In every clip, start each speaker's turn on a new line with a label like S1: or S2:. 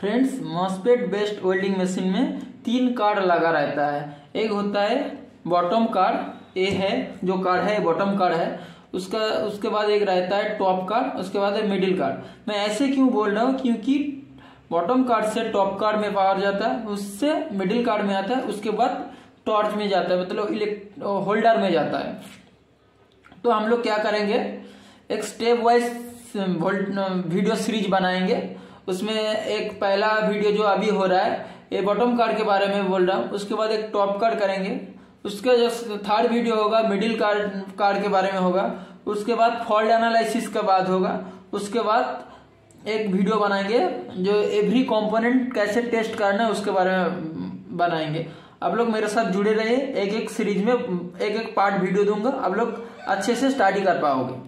S1: Friends MOSFET based welding machine में तीन card लगा रहता है। एक होता है बॉटम कार्ड ए है, जो कार्ड है बॉटम कार्ड है। उसका, उसके बाद एक रहता है टॉप कार्ड उसके बाद है मिडिल कार्ड मैं ऐसे क्यों बोल रहा हूँ? क्योंकि बॉटम कार्ड से टॉप कार्ड में पावर जाता है, उससे मिडिल कार्ड में आता है, उसके बाद टॉर्च में जाता है मतलब होल्डर में जाता है। तो हम लोग क्या करेंगे? एक स्टेप वाइज वीडियो सीरीज़ बनाएँगे। उसमें एक पहला वीडियो जो अभी हो रहा है, ये बॉटम कार्ड के बारे में बोल रहा हूँ। उसके बाद एक टॉप कार्ड करेंगे। उसका जो थर्ड वीडियो होगा मिडिल कार्ड कार्ड के बारे में होगा। उसके बाद फॉल्ट एनालिसिस का बाद होगा। उसके बाद एक वीडियो बनाएँगे, जो एवरी कंपोनेंट कैसे टेस्ट करना है, उसके बारे में बनाएँगे। आप लोग मेरे साथ जुड़े रहे एक एक सीरीज़ में, एक एक पार्ट वीडियो दूँगा। आप लोग अच्छे से स्टडी कर पाओगे।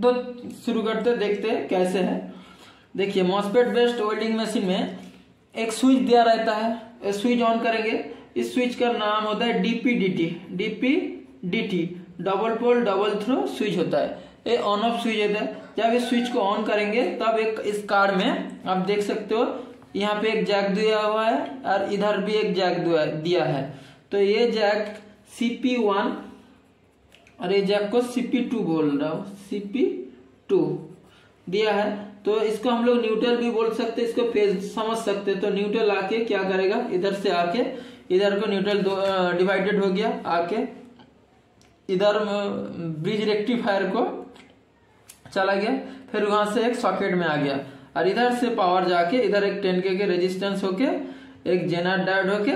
S1: तो शुरू करते, देखते कैसे है। देखिए मॉसपेट बेस्ड वेल्डिंग मशीन में एक स्विच दिया रहता है। स्विच ऑन करेंगे। इस स्विच का नाम होता है DPDT DPDT double pole double throw switch होता है। ये ऑन ऑफ़ स्विच होता है। जब इस स्विच को ऑन करेंगे, तब एक इस कार्ड में आप देख सकते हो, यहाँ पे एक जैक दिया हुआ है और इधर भी एक जैक दिया है। तो ये जैक सीपी वन और ये जैक को सीपी टू बोल रहा हूँ। सीपी टू दिया है। तो इसको हम लोग न्यूट्रल भी बोल सकते इसको फ़ेज़ समझ सकते। तो न्यूट्रल आके क्या करेगा? इधर से आके इधर को न्यूट्रल डिवाइडेड हो गया आके इधर ब्रिज रेक्टिफायर को चला गया फिर वहाँ से एक सॉकेट में आ गया। और इधर से पावर जाके इधर एक टेन के, रेजिस्टेंस होके एक जेनर डायोड होके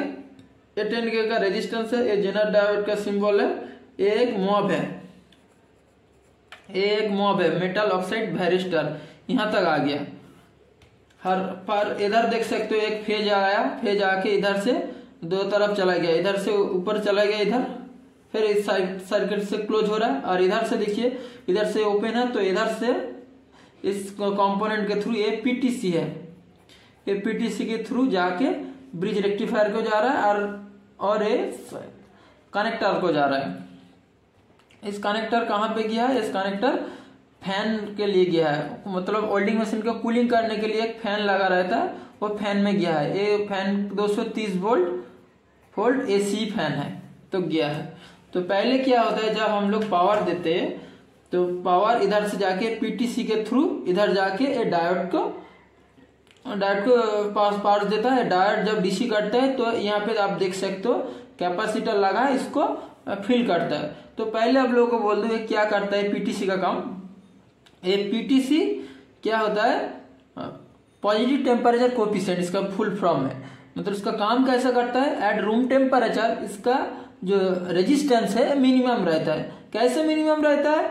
S1: ये टेन के का रेजिस्टेंस है ये जेनर डायोड का सिंबल है एक मॉब है। एक मॉब है मेटल ऑक्साइड वेरिस्टर यहाँ तक आ गया। हर पर इधर देख सकते हो, एक फ़ेज़ आया, फ़ेज़ आके इधर से दो तरफ़ चला गया। इधर से ऊपर चला गया इधर, फिर इस सर्किट से क्लोज हो रहा है, और इधर से देखिए, इधर से ओपन है तो इधर से इस कंपोनेंट के थ्रू ये पीटीसी है। ये पीटीसी के थ्रू जाके ब्रिज रेक्टिफायर को जा रहा है, और और ये कनेक्टर को जा रहा है। इस कनेक्टर कहाँ पे गया है? इस कनेक्टर फ़ैन के लिए गया है। मतलब ओल्डिंग मशीन को कूलिंग करने के लिए एक फ़ैन लगा रहता है, वो फ़ैन में गया है। ये fan 230 volt volt AC fan है तो गया है। तो पहले क्या होता है, जब हम लोग पावर देते हैं तो पावर इधर से जाके पीटीसी के थ्रू इधर जाके ये डायोड को डायोड को पास पास देता है। डायोड जब डीसी करता है तो यहाँ पे आप देख सकते हो कैपेसिटर लगा है, इसको फिल करता है। तो पहले आप लोगों को बोल दो क्या करता है पीटीसी का काम? ये पीटीसी क्या होता है? पॉजिटिव टेम्परेचर कोपिसेंट इसका फुल फॉर्म है। मतलब इसका काम कैसा करता है? एट रूम टेम्परेचर इसका जो रेजिस्टेंस है मिनिमम रहता है। कैसे मिनिमम रहता है?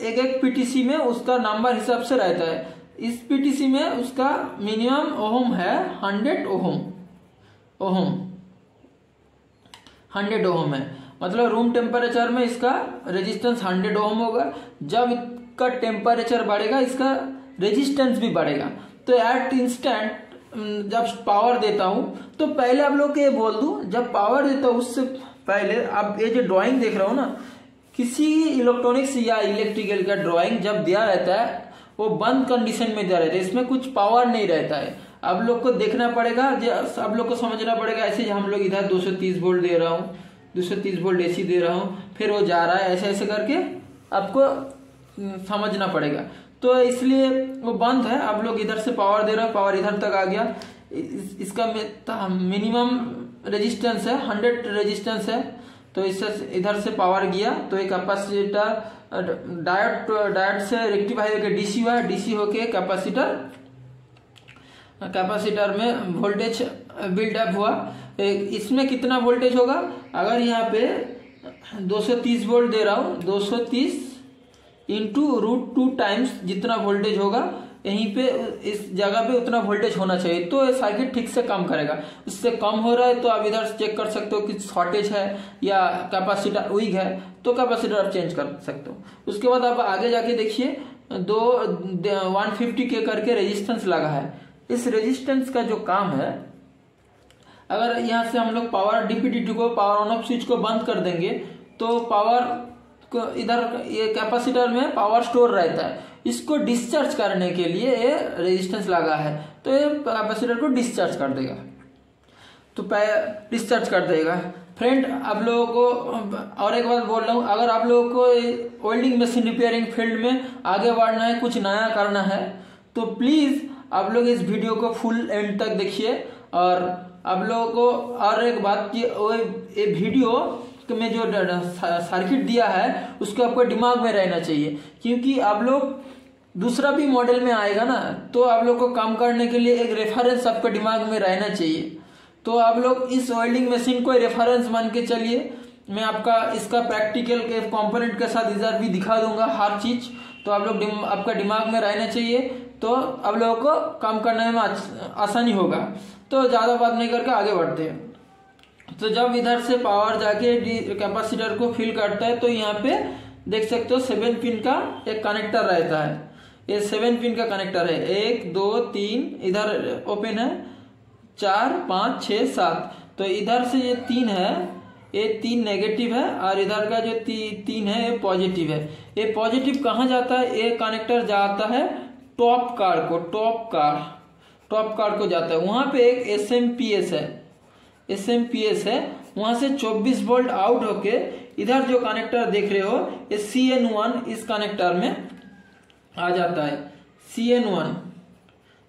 S1: एक एक पीटीसी में उसका नंबर हिसाब से रहता है। इस पीटीसी में उसका मिनिमम ओहम है hundred ohm ohm hundred ohm है। मतलब रूम टेम्परेचर में इसका रेजिस्टेंस हंड्रेड ओहम होगा। जब इसका टेम्परेचर बढ़ेगा, इसका रेजिस्टेंस भी बढ़ेगा। तो एट इंस्टेंट जब पावर देता हूँ तो पहले आप लोग को ये बोल दू, जब पावर देता हूँ, उससे पहले आप ये जो ड्राइंग देख रहे हो ना, किसी इलेक्ट्रॉनिक्स या इलेक्ट्रिकल का ड्राइंग जब दिया रहता है, वो बंद कंडीशन में दिया रहता है। इसमें कुछ पावर नहीं रहता है। अब लोग को देखना पड़ेगा अब लोग को समझना पड़ेगा, ऐसे हम लोग इधर 230 वोल्ट दे रहा हूँ 230 वोल्ट एसी दे रहा हूँ, फिर वो जा रहा है ऐसे ऐसे करके आपको समझना पड़ेगा। तो इसलिए वो बंद है। आप लोग इधर से पावर दे रहे हो पावर इधर तक आ गया। इस, इसका मिनिमम रेजिस्टेंस है हंड्रेड रेजिस्टेंस है। तो इससे इधर से पावर गया। तो एक कैपेसिटर डायट डायट से रेक्टिफाई होकर डीसी हुआ डीसी होके कैपेसिटर कैपेसिटर में वोल्टेज बिल्डअप हुआ। इसमें कितना वोल्टेज होगा? अगर यहाँ पे 230 वोल्ट दे रहा हूँ 230 इंटू रूट टू टाइम्स जितना वोल्टेज होगा, यहीं पे, इस जगह पे उतना वोल्टेज होना चाहिए। तो ये सर्किट ठीक से काम करेगा। इससे कम हो रहा है तो आप इधर चेक कर सकते हो कि शॉर्टेज है या कैपेसिटर वीक है तो कैपेसिटर आप चेंज कर सकते हो। उसके बाद आप आगे जाके देखिए, दो वन फिफ्टी के करके रेजिस्टेंस लगा है। इस रेजिस्टेंस का जो काम है, अगर यहाँ से हम लोग पावर डीपीडीटी को पावर ऑन ऑफ़ स्विच को बंद कर देंगे तो पावर इधर ये कैपेसिटर में पावर स्टोर रहता है। इसको डिस्चार्ज करने के लिए ये रेजिस्टेंस लगा है। तो ये कैपेसिटर को डिस्चार्ज कर देगा। तो डिस्चार्ज कर देगा। फ्रेंड आप लोगों को, और एक बात बोल रहा हूँ, अगर आप लोगों को वेल्डिंग मशीन रिपेयरिंग फ़ील्ड में आगे बढ़ना है, कुछ नया करना है तो प्लीज़ आप लोग इस वीडियो को फुल एंड तक देखिए। और आप लोगों को और एक बात कि ये वीडियो में जो सर्किट दिया है उसको आपको दिमाग में रहना चाहिए। क्योंकि आप लोग दूसरा भी मॉडल में आएगा ना तो आप लोग को काम करने के लिए एक रेफरेंस आपको दिमाग में रहना चाहिए। तो आप लोग इस वेल्डिंग मशीन को रेफरेंस मान के चलिए। मैं आपका इसका प्रैक्टिकल के कंपोनेंट के साथ इधर भी दिखा दूँगा हर चीज़। तो आप लोग दिम, आपका दिमाग में रहना चाहिए। तो आप लोगों को काम करने में आसानी होगा। तो ज़्यादा बात नहीं करके आगे बढ़ते हैं। तो जब इधर से पावर जाके कैपेसिटर को फिल करता है तो यहाँ पे देख सकते हो सेवन पिन का एक कनेक्टर रहता है। ये सेवन पिन का कनेक्टर है। एक दो तीन इधर ओपन है। चार पाँच छ सात। तो इधर से ये तीन है। ये तीन नेगेटिव है और इधर का जो ती, तीन है ये पॉजिटिव है। ये पॉजिटिव कहाँ जाता है? ये कनेक्टर जाता है टॉप कार को टॉप कार टॉप कार को जाता है। वहाँ पे एक एस एम पी एस है। एस एम पी एस है, वहाँ से 24 वोल्ट आउट होके इधर जो कनेक्टर देख रहे हो, ये सी एन वन इस कनेक्टर में आ जाता है। C N one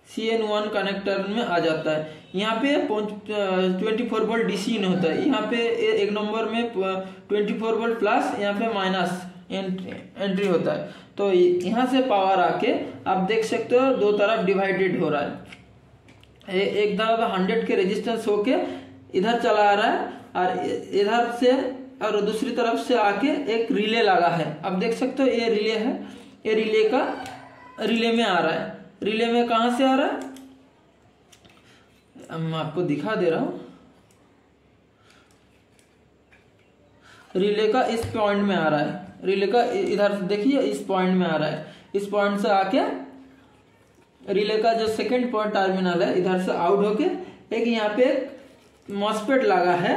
S1: C N one connector में आ जाता है। यहाँ पे twenty four volt DC in होता है। यहाँ पे एक नंबर में ट्वेंटी फोर वोल्ट प्लस यहाँ पे माइनस एंट्री होता है। तो यहाँ से पावर आके आप देख सकते हो, दो तरफ़ डिवाइडेड हो रहा है। एक तरफ़ हंड्रेड के रेजिस्टेंस होके इधर चला आ रहा है और इधर से और दूसरी तरफ़ से आके एक रिले लगा है। अब देख सकते हो ये रिले है। ये रिले का रिले में आ रहा है। रिले में कहा से आ रहा है? मैं आपको दिखा दे रहा हूँ। रिले का इस पॉइंट में आ रहा है। रिले का इधर देखिए, इस पॉइंट में आ रहा है। इस पॉइंट से आके रिले का जो सेकंड पॉइंट टर्मिनल है, इधर से आउट होके एक यहाँ पे मॉस्पेट लगा है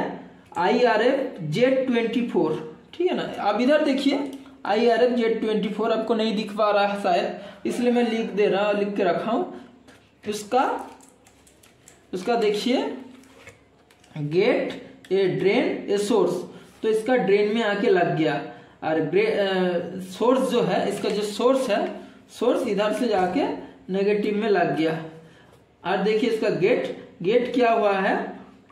S1: I R F Z twenty four ठीक है ना? अब इधर देखिए I R F Z twenty four आपको नहीं दिख पा रहा है शायद, इसलिए मैं लिख दे रहा, लिख के रखा हूँ। उसका उसका देखिए गेट ए ड्रेन ए सोर्स तो इसका ड्रेन में आके लग गया। और सोर्स जो है, इसका जो सोर्स है सोर्स इधर से जाके नेगेटिव में लग गया। और देखिए इसका गेट गेट क्या हुआ है?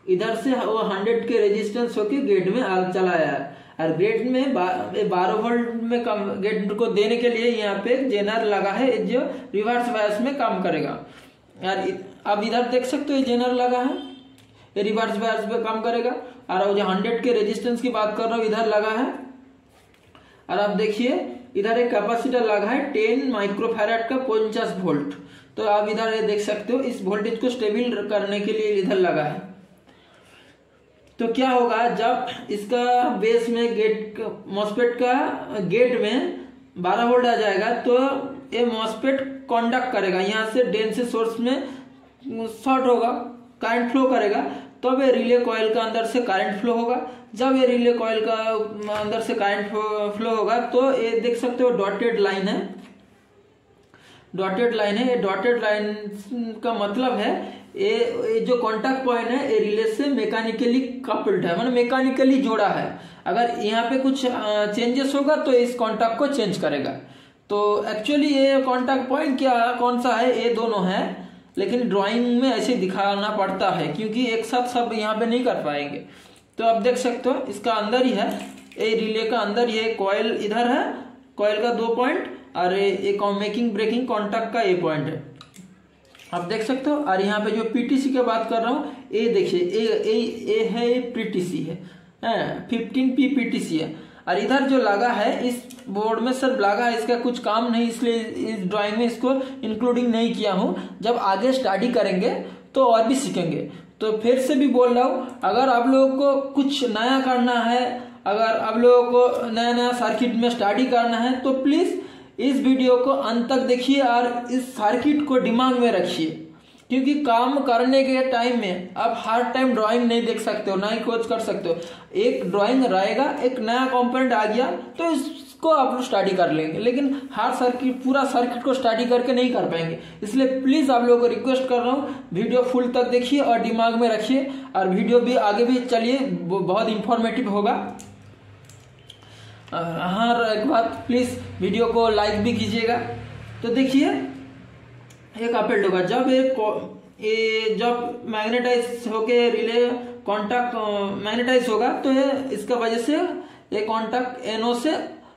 S1: इधर से वो हंड्रेड के रेजिस्टेंस होके गेट में आग चलाया और गेट में बारह वोल्ट में कम गेट को देने के लिए यहाँ पे जेनर लगा है जो रिवर्स वायस में काम करेगा। यार अब इधर देख सकते हो जेनर लगा है, ये रिवर्स वायस पे काम करेगा। और जो हंड्रेड के रेजिस्टेंस की बात कर रहा हूँ, इधर लगा है। और आप देखिए, इधर एक कैपेसिटर लगा है टेन माइक्रोफेरेट का पचास वोल्ट तो आप इधर ये देख सकते हो, इस वोल्टेज को स्टेबल करने के लिए इधर लगा है। तो क्या होगा जब इसका बेस में गेट मॉसपेट का गेट में 12 वोल्ट आ जाएगा तो ये मॉसपेट कंडक्ट करेगा। यहाँ से डेन से सोर्स में शॉर्ट होगा करंट फ्लो करेगा। तब ये रिले कॉयल का अंदर से करंट फ्लो होगा। जब ये रिले कॉयल का अंदर से करंट फ्लो होगा तो ये देख सकते हो डॉटेड लाइन है। डॉटेड लाइन है। ये डॉटेड लाइन का मतलब है ये ये जो कॉन्टैक्ट पॉइंट है, ये रिले से मैकेनिकली कपल्ड है मतलब मैकेनिकली जोड़ा है। अगर यहाँ पे कुछ चेंजेस होगा तो इस कॉन्टैक्ट को चेंज करेगा। तो एक्चुअली ये कॉन्टैक्ट पॉइंट क्या, कौन सा है? ये दोनों है, लेकिन ड्राइंग में ऐसे दिखाना पड़ता है, क्योंकि एक साथ सब यहाँ पे नहीं कर पाएँगे। तो आप देख सकते हो, इसका अंदर ही है, ये रिले का अंदर ये कॉयल इधर है कॉयल का दो पॉइंट और एक मेकिंग ब्रेकिंग कॉन्टैक्ट का ए पॉइंट है। आप देख सकते हो? और यहाँ पे जो पीटीसी की बात कर रहा हूँ, ए देखिए, ए ए ए है पीटीसी है। फिफ्टीन पी पीटीसी है। और इधर जो लगा है, इस बोर्ड में सर लगा है, इसका कुछ काम नहीं, इसलिए इस ड्राइंग में इसको इंक्लूडिंग नहीं किया हूँ। जब आगे स्टडी करेंगे तो और भी सीखेंगे। तो फिर से भी बोल रहा हूँ, अगर आप लोगों को कुछ नया करना है, अगर आप लोगों को नया नया सर्किट में स्टडी करना है तो प्लीज़ इस वीडियो को अंत तक देखिए और इस सर्किट को दिमाग में रखिए। क्योंकि काम करने के टाइम में आप हर टाइम ड्राइंग नहीं देख सकते हो, ना ही कोच कर सकते हो। एक ड्राइंग रहेगा, एक नया कंपोनेंट आ गया तो इसको आप लोग स्टडी कर लेंगे। लेकिन हर सर्किट पूरा सर्किट को स्टडी करके नहीं कर पाएँगे। इसलिए प्लीज़ आप लोगों को रिक्वेस्ट कर रहा हूँ, वीडियो फुल तक देखिए और दिमाग में रखिए। और वीडियो भी आगे भी चलिए बहुत इंफॉर्मेटिव होगा। हर एक बात प्लीज़ वीडियो को लाइक भी कीजिएगा। तो देखिए, एक अपेल्ट होगा। जब एक ये जब मैग्नेटाइज होके रिले कॉन्टैक्ट मैग्नेटाइज होगा तो ये इसका वजह से ये कॉन्टैक्ट एनओ से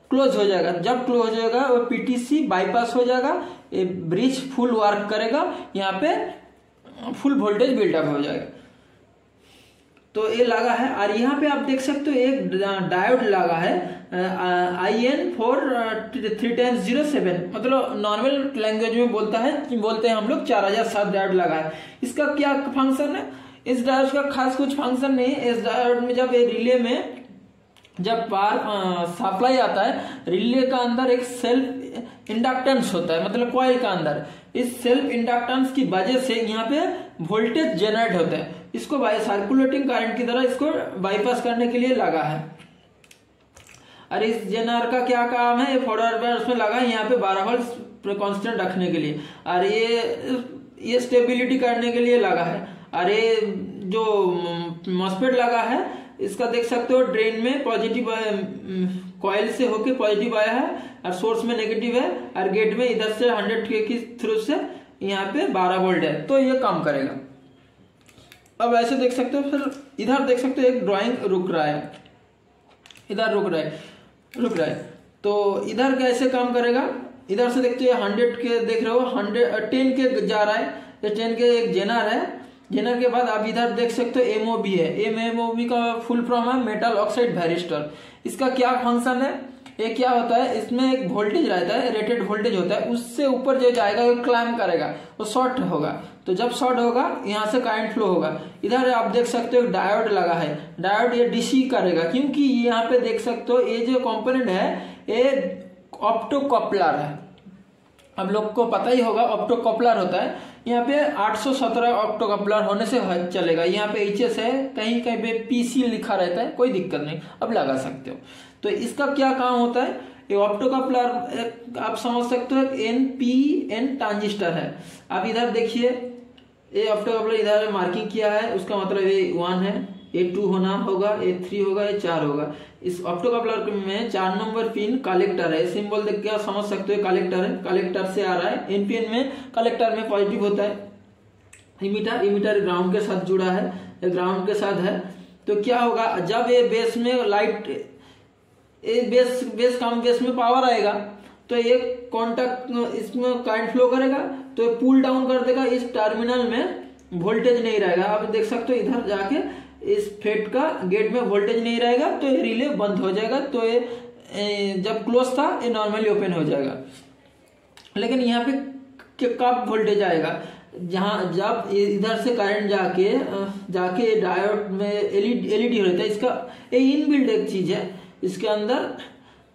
S1: क्लोज हो जाएगा। जब क्लोज हो जाएगा, वो पीटीसी बाईपास हो जाएगा, ये ब्रिज फुल वर्क करेगा, यहाँ पे फुल वोल्टेज बिल्डअप हो जाएगा। तो ये लगा है, और यहाँ पे आप देख सकते हो एक डायोड लगा है I N four three ten zero seven मतलब नॉर्मल लैंग्वेज में बोलता है, बोलते हैं हम लोग, चार हज़ार सात डायोड लगा है। इसका क्या फ़ंक्शन है? इस डायोड का खास कुछ फ़ंक्शन नहीं है। इस डायोड में जब ये रिले में जब पार सप्लाई आता है, रिले का अंदर एक सेल्फ इंडक्टेंस होता है मतलब कॉइल का अंदर। इस सेल्फ इंडक्टेंस की वजह से यहाँ पे वोल्टेज जनरेट होता है। इसको सर्कुलेटिंग करंट की तरह इसको बाईपास करने के लिए लगा है। और इस जेनर का क्या काम है? ये में लगा है, यहाँ पे बारह कांस्टेंट रखने के लिए। और ये ये स्टेबिलिटी करने के लिए लगा है। ये जो मॉस्पेट लगा है इसका देख सकते हो ड्रेन में पॉजिटिव कॉयल से होके पॉजिटिव आया है और सोर्स में नेगेटिव है और गेट में इधर से हंड्रेड के थ्रू से यहाँ पे बारह वोल्ट है। तो ये काम करेगा। अब ऐसे देख सकते हो, फिर इधर देख सकते हो एक ड्राइंग रुक रहा है। इधर रुक रहा है, रुक रहा है। तो इधर कैसे काम करेगा? इधर से देखते हो हंड्रेड के देख रहे हो हंड्रेड टेन के जा रहा है। टेन के एक जेनर है। जेनर के बाद आप इधर देख सकते हो एमओबी है। एम एमओबी का फुल फॉर्म है मेटल ऑक्साइड वेरिस्टर इसका क्या फ़ंक्शन है? ये क्या होता है? इसमें एक वोल्टेज रहता है रेटेड वोल्टेज होता है। उससे ऊपर जो जाएगा, वो क्लाइम करेगा। वो शॉर्ट होगा। तो जब शॉर्ट होगा, यहाँ से करंट फ्लो होगा। इधर आप देख सकते हो डायोड लगा है। डायोड ये डीसी करेगा, क्योंकि यहाँ पे देख सकते हो ये जो कंपोनेंट है, ये ऑप्टोकॉपलर है। हम लोग को पता ही होगा ऑप्टोकॉपलर होता है। यहाँ पे 817 ऑक्टो कपलर होने से चलेगा। यहाँ पे एच है, कहीं कहीं पे पीसी लिखा रहता है, कोई दिक्कत नहीं, अब लगा सकते हो। तो इसका क्या काम होता है? ये ऑप्टो ऑप्टोकपलर आप समझ सकते हो एन पी एन ट्रांजिस्टर है। आप इधर देखिए, ये ऑप्टो कपलर इधर मार्किंग किया है, उसका मतलब ये वन है। ए टू होना होगा ए थ्री होगा ए चार होगा। इस ऑप्टोकपलर में चार नंबर पिन कलेक्टर है। सिंबल देख के आप समझ सकते हो कलेक्टर है। कलेक्टर से आ रहा है। एनपीएन में कलेक्टर में पॉजिटिव होता है। इमीटर इमीटर ग्राउंड के साथ जुड़ा है। ग्राउंड के साथ है। तो क्या होगा? जब ये बेस में लाइट ये बेस बेस कम बेस में पावर आएगा तो ये कॉन्टेक्ट इसमें करंट फ्लो करेगा तो पुल डाउन कर देगा। इस टर्मिनल में वोल्टेज नहीं रहेगा। आप देख सकते हो इधर जाके इस फेट का गेट में वोल्टेज नहीं रहेगा तो ये रिले बंद हो जाएगा तो ये जब क्लोज था, ये नॉर्मली ओपन हो जाएगा। लेकिन यहाँ पे कब वोल्टेज आएगा? जहाँ, जब इधर से करंट जाके जाके डायोड में एलईडी एलईडी रहता है, इसका, ये इनबिल्ड एक चीज़ है। इसके अंदर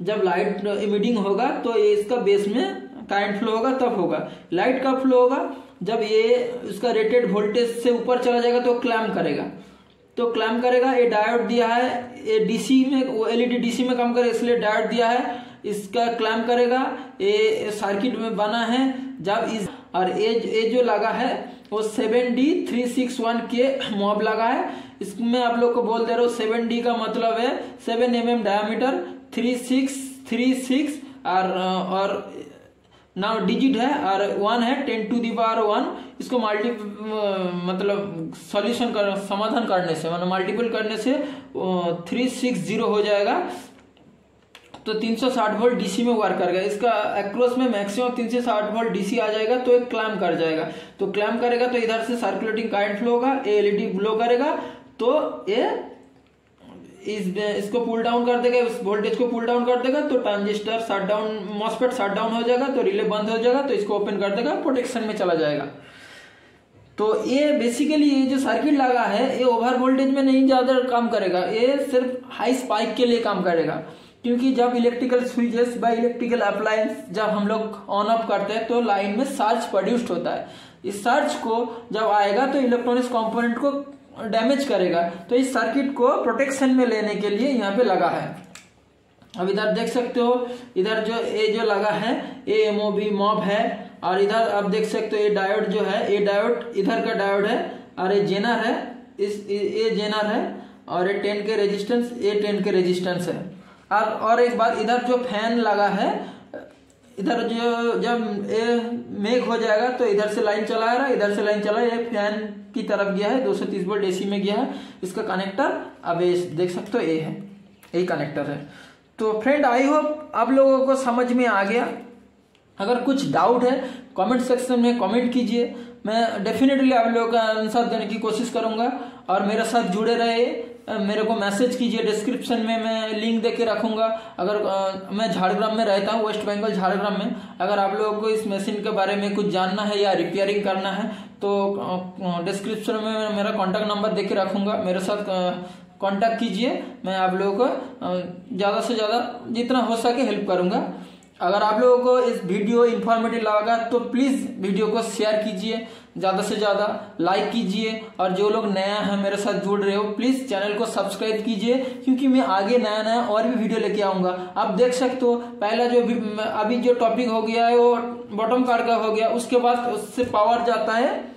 S1: जब लाइट इमिटिंग होगा तो ये इसका बेस में करंट फ्लो होगा, तब होगा। लाइट कब फ्लो होगा? जब ये, इसका रेटेड वोल्टेज से ऊपर चला जाएगा तो क्लैम करेगा। तो क्लाइम करेगा, ये डायोड दिया है, ये डीसी में, वो एलईडी डीसी में काम करे, इसलिए डायोड दिया है, इसका क्लाइम करेगा, ये सर्किट में बना है, जब इस, और ये ये जो लगा है, वो seven D three six one के मॉब लगा है, इसमें आप लोग को बोल दे रहा हूँ सेवन डी का मतलब है seven M M diameter three six three six और और नाउ डिजिट है, और वन है, ten to the power one, इसको मल्टी मतलब सॉल्यूशन कर, समाधान करने से मतलब मल्टीपल करने से थ्री सिक्स ज़ीरो हो जाएगा। तो 360 वोल्ट डीसी में वर्क करेगा इसका अक्रॉस में मैक्सिमम 360 वोल्ट डीसी आ जाएगा तो एक क्लैम कर जाएगा। तो क्लैम करेगा तो इधर से सर्कुलेटिंग करंट फ्लो होगा एलईडी ब्लो करेगा तो ये इस इसको पुल डाउन कर देगा, इस वोल्टेज को पुल डाउन कर देगा तो transistor shut down MOSFET shut down हो जाएगा तो रिले बंद हो जाएगा तो इसको ओपन कर देगा प्रोटेक्शन में चला जाएगा। तो ये बेसिकली ये जो सर्किट लगा है, ये ओवर वोल्टेज में नहीं ज़्यादा काम करेगा, ये सिर्फ़ हाई स्पाइक के लिए काम करेगा। क्योंकि जब electrical switches by electrical appliance जब हम लोग ऑन ऑफ़ करते हैं तो लाइन में सर्च प्रोड्यूस्ड होता है। इस सर्च को जब आएगा तो इलेक्ट्रॉनिक्स कंपोनेंट को डैमेज करेगा। तो इस सर्किट को प्रोटेक्शन में लेने के लिए यहाँ पे लगा है। अब इधर देख सकते हो, इधर जो ए जो लगा है A M O B MOB है, और इधर आप देख सकते हो ये डायोड जो है ये डायोड इधर का डायोड है, और ये जेनर है, इस ये जेनर है, और ये टेन के रेजिस्टेंस ये टेन के रेजिस्टेंस है। और और एक बात, इधर जो फ़ैन लगा है इधर जो, जब ये मेघ हो जाएगा तो इधर से लाइन चलाएगा इधर से लाइन चला, ये फ़ैन की तरफ़ गया है 230 वोल्ट एसी में गया है, इसका कनेक्टर अब ये देख सकते हो ये है यही कनेक्टर है। तो फ्रेंड आई होप आप लोगों को समझ में आ गया। अगर कुछ डाउट है कमेंट सेक्शन में कमेंट कीजिए। मैं डेफिनेटली आप लोगों का आंसर देने की कोशिश करूँगा, और मेरे साथ जुड़े रहे मेरे को मैसेज कीजिए डिस्क्रिप्शन में मैं लिंक दे के रखूँगा। अगर आ, मैं झाड़ग्राम में रहता हूँ वेस्ट बंगाल झाड़ग्राम में अगर आप लोगों को इस मशीन के बारे में कुछ जानना है या रिपेयरिंग करना है तो डिस्क्रिप्शन में मेरा कॉन्टैक्ट नंबर दे के रखूँगा। मेरे साथ कांटेक्ट कीजिए। मैं आप लोगों को ज़्यादा से ज़्यादा जितना हो सके हेल्प करूँगा। अगर आप लोगों को इस वीडियो इन्फॉर्मेटिव लगा तो प्लीज़ वीडियो को शेयर कीजिए। ज़्यादा से ज़्यादा लाइक कीजिए और जो लोग नया है मेरे साथ जुड़ रहे हो प्लीज़ चैनल को सब्सक्राइब कीजिए, क्योंकि मैं आगे नया नया और भी वीडियो लेके आऊँगा। आप देख सकते हो, पहला जो अभी जो टॉपिक हो गया है, वो बॉटम कार्ड का हो गया। उसके बाद उससे पावर जाता है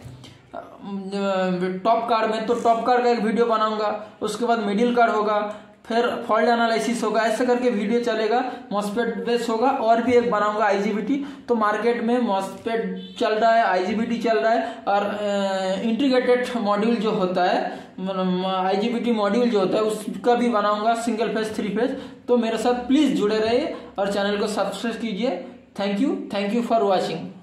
S1: टॉप कार्ड में। तो टॉप कार का एक वीडियो बनाऊँगा, उसके बाद मिडिल कार्ड होगा। फिर फॉल्ट एनालिसिस होगा, ऐसे करके वीडियो चलेगा मॉसपेट बेस होगा और भी एक बनाऊँगा आईजीबीटी तो मार्केट में मॉसपेट चल रहा है आईजीबीटी चल रहा है और इंटीग्रेटेड मॉड्यूल जो होता है आईजीबीटी मॉड्यूल जो होता है, उसका भी बनाऊँगा सिंगल फ़ेज़ थ्री फ़ेज़ तो मेरे साथ प्लीज़ जुड़े रहिए और चैनल को सब्सक्राइब कीजिए। Thank you thank you for watching